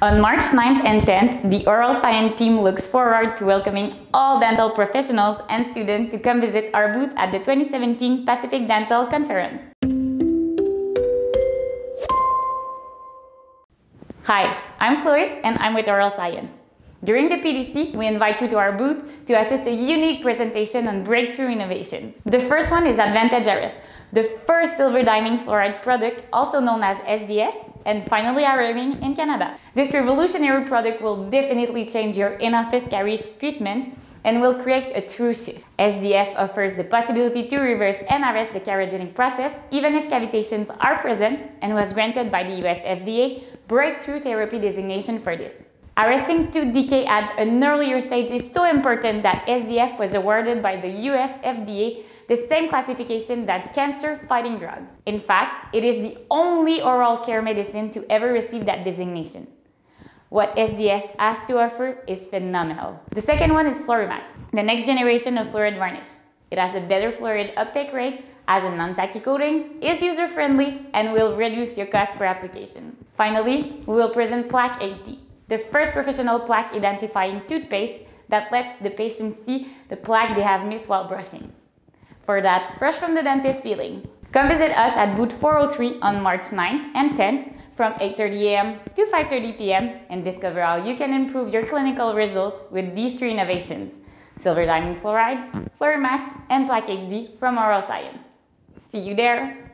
On March 9th and 10th, the Oral Science team looks forward to welcoming all dental professionals and students to come visit our booth at the 2017 Pacific Dental Conference. Hi, I'm Chloe and I'm with Oral Science. During the PDC, we invite you to our booth to assist a unique presentation on breakthrough innovations. The first one is Advantage Arrest, the first silver diamine fluoride product, also known as SDF, and finally arriving in Canada. This revolutionary product will definitely change your in-office caries treatment and will create a true shift. SDF offers the possibility to reverse and arrest the cariogenic process even if cavitations are present and was granted by the US FDA breakthrough therapy designation for this. Arresting tooth decay at an earlier stage is so important that SDF was awarded by the US FDA the same classification that cancer-fighting drugs. In fact, it is the only oral care medicine to ever receive that designation. What SDF has to offer is phenomenal. The second one is FluoriMax, the next generation of fluoride varnish. It has a better fluoride uptake rate, has a non-tacky coating, is user-friendly, and will reduce your cost per application. Finally, we will present Plaque HD, the first professional plaque identifying toothpaste that lets the patient see the plaque they have missed while brushing. For that fresh from the dentist feeling, come visit us at booth 403 on March 9th and 10th from 8.30 a.m. to 5.30 p.m. and discover how you can improve your clinical result with these three innovations, Silver Diamine Fluoride, FluoriMax, and Plaque HD from Oral Science. See you there!